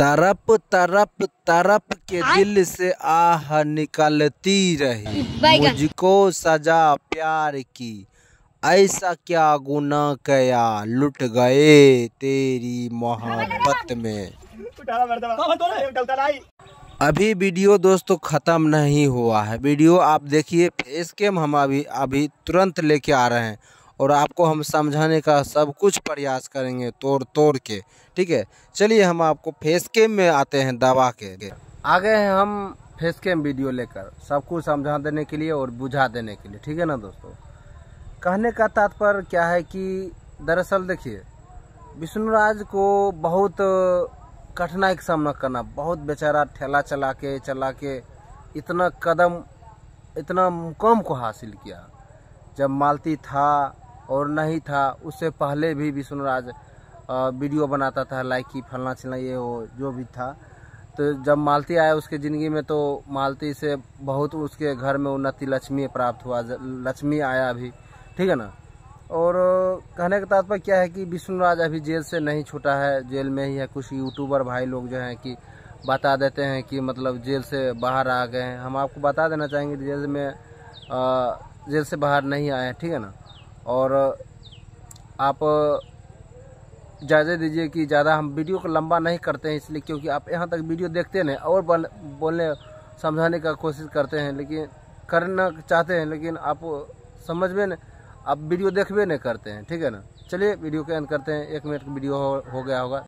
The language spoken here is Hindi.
तरप तरप तरप के दिल से आह निकलती रही। मुझको सजा प्यार की ऐसा क्या गुना किया? लुट गए तेरी मोहब्बत में। अभी वीडियो दोस्तों ख़त्म नहीं हुआ है। वीडियो आप देखिए फेस कैम हम अभी अभी तुरंत लेके आ रहे हैं। और आपको हम समझाने का सब कुछ प्रयास करेंगे तोड़ तोड़ के, ठीक है? चलिए हम आपको फेस कैम में आते हैं दवा के। आ गए हैं हम फेस कैम वीडियो लेकर, सब कुछ समझा देने के लिए और बुझा देने के लिए, ठीक है ना दोस्तों? कहने का तात्पर्य क्या है कि दरअसल देखिए, विष्णुराज को बहुत कठिनाई का सामना करना, बहुत बेचारा ठेला चला के चला के इतना कदम, इतना मुकाम को हासिल किया। जब मालती था और नहीं था। उससे पहले भी विष्णुराज अ, वीडियो बनाता था लाइकी फलना चिलना ये वो जो भी था। तो जब मालती आया उसके ज़िंदगी में तो मालती से बहुत उसके घर में उन्नति लक्ष्मी प्राप्त हुआ लक्ष्मी आया अभी। ठीक है ना? और कहने का तात्पर्य क्या है कि विष्णुराज अभी जेल से नहीं छूटा है। जेल में ही है। कुछ यूट्यूबर भाई लोग जो हैं कि बता देते हैं कि मतलब जेल से बाहर आ गए हैं। हम आपको बता देना चाहेंगे कि जेल में अ, जेल से बाहर नहीं आए हैं। ठीक है ना? और आप इजाज़त दीजिए कि ज़्यादा हम वीडियो को लंबा नहीं करते हैं इसलिए क्योंकि आप यहाँ तक वीडियो देखते नहीं और बोल- बोलने समझाने का कोशिश करते हैं लेकिन करना चाहते हैं लेकिन आप समझ में आप वीडियो देखबे नहीं करते हैं ठीक है ना? चलिए वीडियो के एंड करते हैं एक मिनट का वीडियो हो, हो गया होगा।